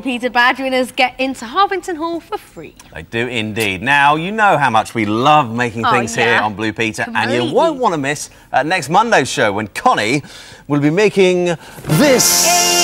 Peter Badge winners get into Harvington Hall for free. They do indeed. Now, you know how much we love making Oh, things yeah. here on Blue Peter, and you won't want to miss uh, next Monday's show when Konnie will be making this. Hey,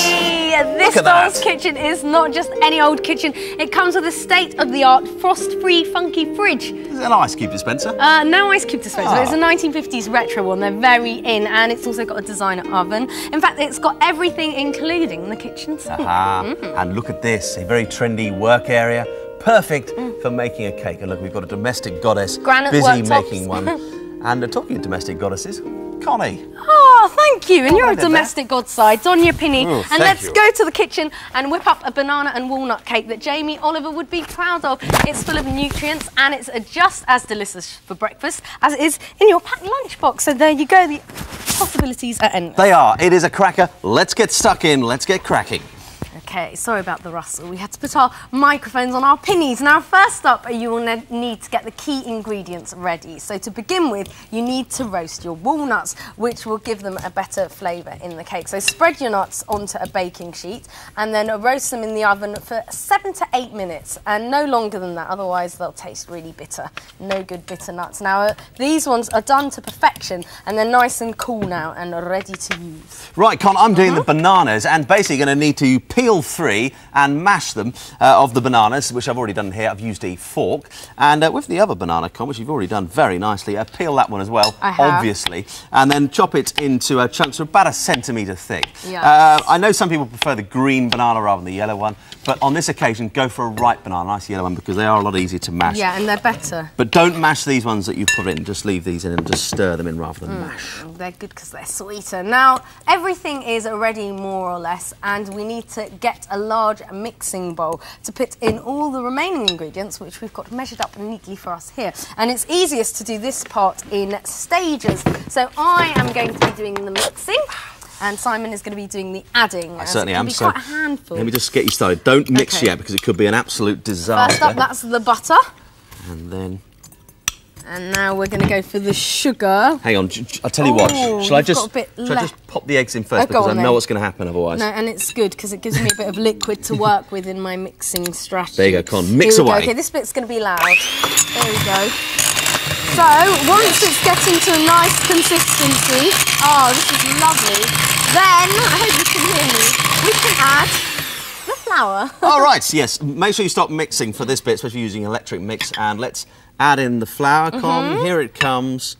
at doll's kitchen is not just any old kitchen. It comes with a state-of-the-art frost-free funky fridge. Is it an ice cube dispenser? Uh, no ice cube dispenser. Ah. It's a 1950s retro one. They're very in, and it's also got a designer oven. In fact, it's got everything, including the kitchen sink. Ah, and look at this, a very trendy work area, perfect Mm. for making a cake. And look, we've got a domestic goddess Granite busy making one. and uh, talking of domestic goddesses, Konnie. Oh, thank you. And you're a domestic godside, Donya Pinney. Oh, and let's you. go to the kitchen and whip up a banana and walnut cake that Jamie Oliver would be proud of. It's full of nutrients and it's just as delicious for breakfast as it is in your packed lunchbox. So there you go. The possibilities are endless. They are. It is a cracker. Let's get stuck in. Let's get cracking. Okay, sorry about the rustle. We had to put our microphones on our pinnies. Now, first up, you will ne- need to get the key ingredients ready. So, to begin with, you need to roast your walnuts, which will give them a better flavour in the cake. So, spread your nuts onto a baking sheet and then roast them in the oven for seven to eight minutes, and no longer than that. Otherwise, they'll taste really bitter. No good bitter nuts. Now, uh, these ones are done to perfection, and they're nice and cool now and ready to use. Right, Con, I'm doing the Uh-huh. bananas and basically going to need to peel three and mash them uh, of the bananas, which I've already done here. I've used a fork. And uh, with the other banana, Con, which you've already done very nicely, uh, peel that one as well, obviously, and then chop it into uh, chunks of about a centimetre thick. Yes. Uh, I know some people prefer the green banana rather than the yellow one, but on this occasion, go for a ripe banana, nice yellow one, because they are a lot easier to mash. Yeah, and they're better. But don't mash these ones that you put in. Just leave these in and just stir them in rather Mm. than mash. They're good because they're sweeter. Now, everything is already more or less, and we need to get a large mixing bowl to put in all the remaining ingredients, which we've got measured up neatly for us here. And it's easiest to do this part in stages. So I am going to be doing the mixing. And Simon is going to be doing the adding. I certainly am. So quite a handful. let me just get you started. Don't mix Okay. yet because it could be an absolute disaster. First up, that's the butter, and then, and now we're going to go for the sugar. hang on. I'll tell you what. Oh, Shall I just? a bit Shall I just pop the eggs in first Oh, because I know then. what's going to happen otherwise. No, and it's good because it gives me a bit of liquid to work with in my mixing strategy. There you go, Con. Mix we go. away. Okay, this bit's going to be loud. There we go. So, once it's getting to a nice consistency, oh, this is lovely, then, I hope you can hear me, we can add the flour. All right. Yes. Make sure you stop mixing for this bit, especially using electric mix. And let's add in the flour. Mm-hmm. Con. Here it comes.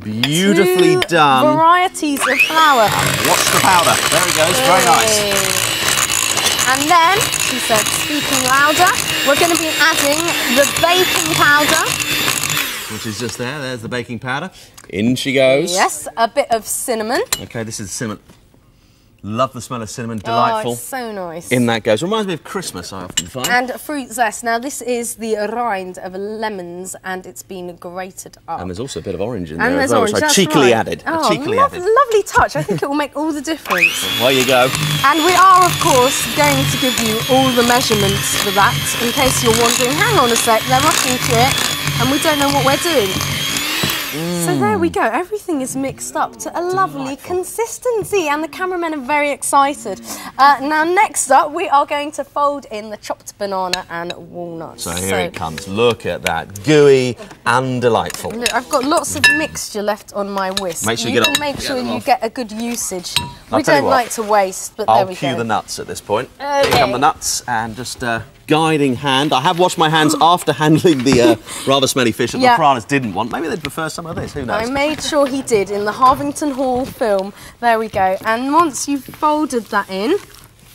Beautifully. Two done. varieties of flour. Watch the powder. There it goes. Very nice. And then, she said, speaking louder, we're going to be adding the baking powder. Which is just there. There's the baking powder. In she goes. Yes, a bit of cinnamon. Okay. This is cinnamon. Love the smell of cinnamon. Oh, Delightful. it's so nice. In that goes. Reminds me of Christmas. I often find. and fruit zest. Now, this is the rind of lemons and it's been grated up. And there's also a bit of orange in And there as well, orange. which I cheekily right. added. Oh, cheekily lov- added. lovely touch. I think it will make all the difference. There you go. And we are, of course, going to give you all the measurements for that, in case you're wondering, hang on a sec, they're rushing to it, and we don't know what we're doing. So there we go. Everything is mixed up to a lovely consistency, and the cameramen are very excited. Uh, now, next up, we are going to fold in the chopped banana and walnuts. So here it comes. Look at that. Gooey and delightful. Look, I've got lots of mixture left on my whisk. Make sure you you get make sure you off. get a good usage. I'll we don't what. like to waste, but there we go. I'll cue the nuts at this point. Here Okay. come the nuts and just uh, guiding hand. I have washed my hands after handling the uh, rather smelly fish that Yeah. the piranhas didn't want. Maybe they'd prefer some of this. Who knows? I made sure he did in the Harvington Hall film. There we go. And once you've folded that in,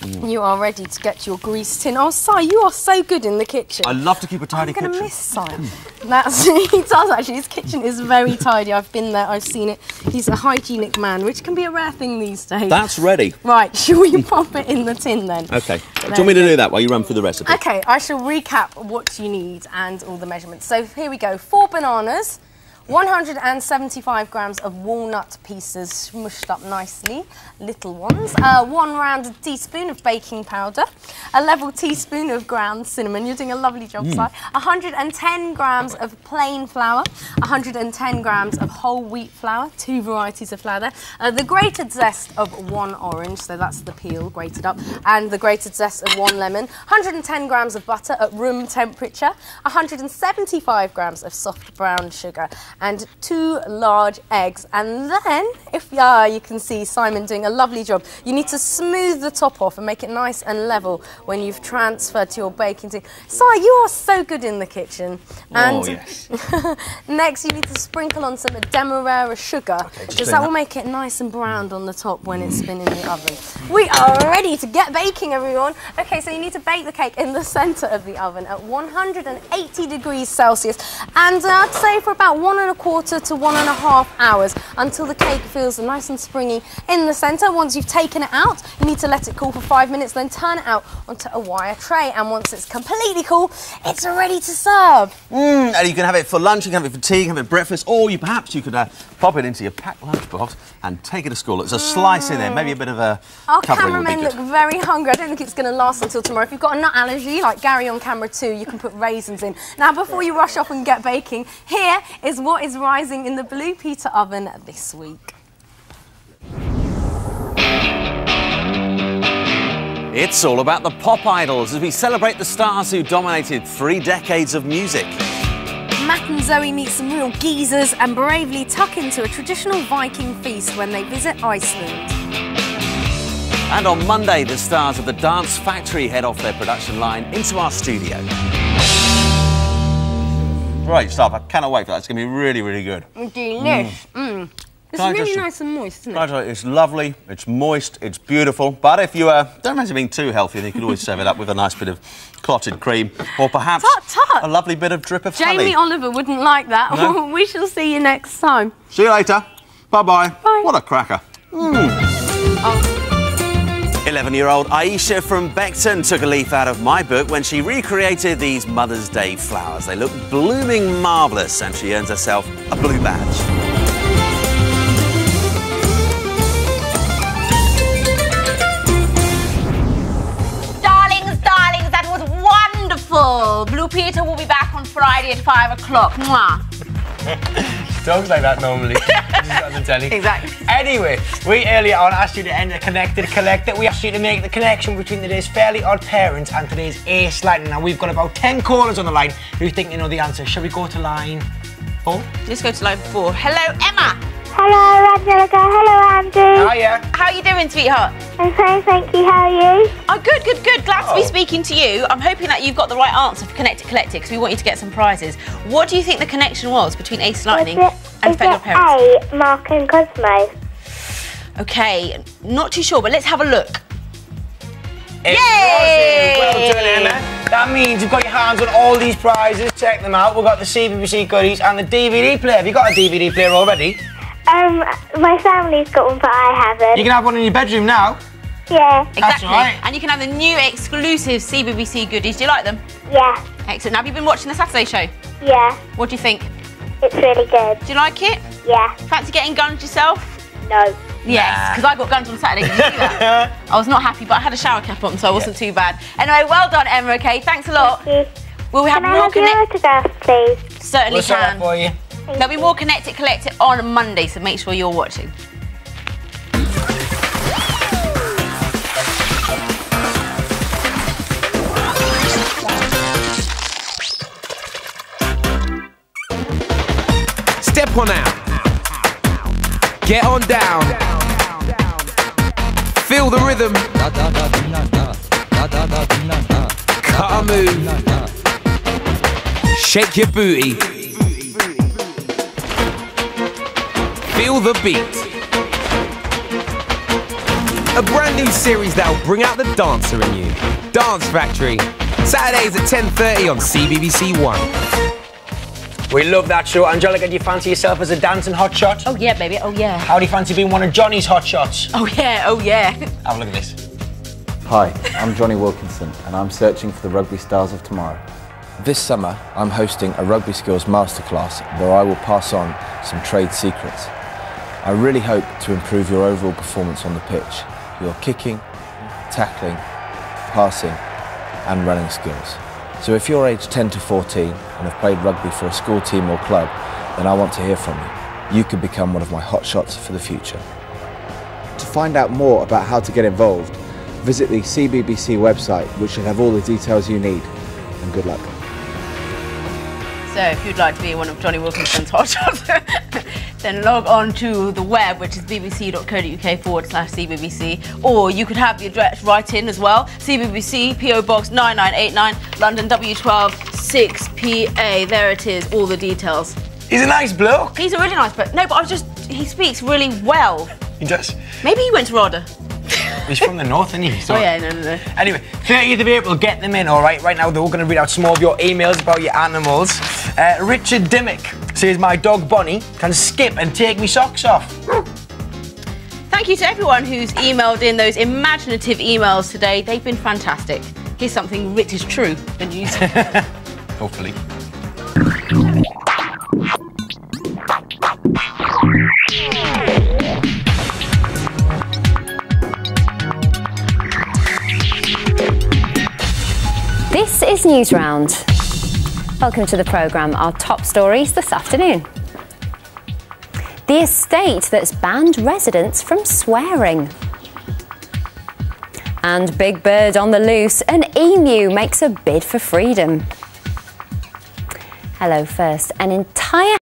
Mm. you are ready to get your grease tin. Oh, Si, you are so good in the kitchen. I love to keep a tidy kitchen. I'm going to miss Si. That's he does actually. His kitchen is very tidy. I've been there. I've seen it. He's a hygienic man, which can be a rare thing these days. That's ready. right. shall we pop it in the tin then? Okay. Do you want me to do that while you run through the recipe? Okay, I shall recap what you need and all the measurements. So here we go. Four bananas, 175 grams of walnut pieces smushed up nicely, little ones, uh, one rounded teaspoon of baking powder, a level teaspoon of ground cinnamon, you're doing a lovely job, mm. Si, 110 grams of plain flour, 110 grams of whole wheat flour, two varieties of flour there, uh, the grated zest of one orange, so that's the peel grated up, and the grated zest of one lemon, 110 grams of butter at room temperature, 175 grams of soft brown sugar, and two large eggs. And then, if yeah, you can see Simon doing a lovely job. You need to smooth the top off and make it nice and level when you've transferred to your baking tin. Si, you are so good in the kitchen. Oh, and oh, yes. next, you need to sprinkle on some demerara sugar, okay, because that will make it nice and browned on the top when it's been in the oven. We are ready to get baking, everyone. Okay, so you need to bake the cake in the centre of the oven at 180 degrees Celsius, and uh, I'd say for about one and a quarter to one and a half hours until the cake feels nice and springy in the centre. Once you've taken it out, you need to let it cool for five minutes, then turn it out onto a wire tray. And once it's completely cool, it's ready to serve. Mm, and you can have it for lunch, you can have it for tea, you can have it for breakfast, or you perhaps you could uh, pop it into your packed lunchbox and take it to school. There's a slice in there, maybe a bit of a Our cameramen look very hungry. I don't think it's going to last until tomorrow. If you've got a nut allergy, like Gary on camera too, you can put raisins in. Now, before you rush off and get baking, here is what is rising in the Blue Peter oven this week. It's all about the pop idols as we celebrate the stars who dominated three decades of music. Matt and Zoe meet some real geezers and bravely tuck into a traditional Viking feast when they visit Iceland. And on Monday, the stars of the Dance Factory head off their production line into our studio. Great stuff. I cannot wait for that. It's going to be really, really good. Delish. Mm. Mm. It's really just, nice and moist, isn't it? It's lovely, it's moist, it's beautiful. But if you uh, don't fancy being too healthy, then you could always serve it up with a nice bit of clotted cream or perhaps tut, tut. a lovely bit of drip of Jamie honey. Jamie Oliver wouldn't like that. No? we shall see you next time. See you later. Bye-bye. Bye. What a cracker. Mm. Oh. 11-year-old Aisha from Beckton took a leaf out of my book when she recreated these Mother's Day flowers. They look blooming marvellous and she earns herself a blue badge. Darlings, darlings, that was wonderful. Blue Peter will be back on Friday at 5 o'clock. Mwah. talks like that normally. on the telly. Exactly. Anyway, we earlier on asked you to enter Connected Collected. We asked you to make the connection between today's Fairly Odd Parents and today's Ace Lightning. Now, we've got about 10 callers on the line who think they know the answer. Shall we go to line four? Let's go to line four. Hello, Emma. Hello, Angelica. Hello, Andy. Hiya. How are you doing, sweetheart? I'm fine, thank you. How are you? Oh, good, good, good. Glad oh. to be oh. speaking to you. I'm hoping that you've got the right answer for Connected Collected because we want you to get some prizes. What do you think the connection was between Ace Lightning it, and Fairly Odd Parents? A, Mark and Cosmo. Okay, not too sure, but let's have a look. It Yay! Well done, Emma. That means you've got your hands on all these prizes. Check them out. We've got the CBBC goodies and the DVD player. Have you got a DVD player already? Um, my family's got one, but I haven't. You can have one in your bedroom now. Yeah. Exactly. Right. And you can have the new exclusive CBBC goodies. Do you like them? Yeah. Excellent. Now, have you been watching the Saturday show? Yeah. What do you think? It's really good. Do you like it? Yeah. Fancy getting guns yourself? No. Yes, because nah. I got guns on Saturday. Did you see that? I was not happy, but I had a shower cap on, so I wasn't yeah. too bad. Anyway, well done, Emma. Okay, thanks a lot. Thank you. Will we have can more I have your autograph, please? Certainly we'll can. for you. There'll be more Connected Collected on Monday, so make sure you're watching. On out. Get on down. Feel the rhythm. Cut a move. Shake your booty. Feel the beat. A brand new series that'll bring out the dancer in you. Dance Factory. Saturdays at 10.30 on CBBC One. We love that show. Angelica, do you fancy yourself as a dancing hotshot? Oh, yeah, baby. Oh, yeah. How do you fancy being one of Jonny's hotshots? Oh, yeah. Oh, yeah. Have a look at this. Hi, I'm Jonny Wilkinson, and I'm searching for the rugby stars of tomorrow. This summer, I'm hosting a rugby skills masterclass where I will pass on some trade secrets. I really hope to improve your overall performance on the pitch, your kicking, tackling, passing, and running skills. So if you're aged 10 to 14 and have played rugby for a school team or club, then I want to hear from you. You could become one of my hotshots for the future. To find out more about how to get involved, visit the CBBC website, which should have all the details you need. And good luck. So if you'd like to be one of Jonny Wilkinson's hotshots, then log on to the web, which is bbc.co.uk forward slash CBBC, or you could have the address right in as well. CBBC, PO Box 9989, London W12 6PA. There it is, all the details. He's a nice bloke. He's a really nice bloke. No, but I was just, he speaks really well. He does. Maybe he went to RADA. He's from the north, isn't he? So- Oh yeah, no, no, no. Anyway, 30th of April, get them in, all right? Right now, they're all going to read out some more of your emails about your animals. Uh, Richard Dimmick says, My dog Bonnie can skip and take me socks off. Thank you to everyone who's emailed in those imaginative emails today. They've been fantastic. Here's something which is true, the news. Hopefully. This is Newsround. Welcome to the programme. Our top stories this afternoon. The estate that's banned residents from swearing. And Big Bird on the loose, an emu makes a bid for freedom. Hello, first. An entire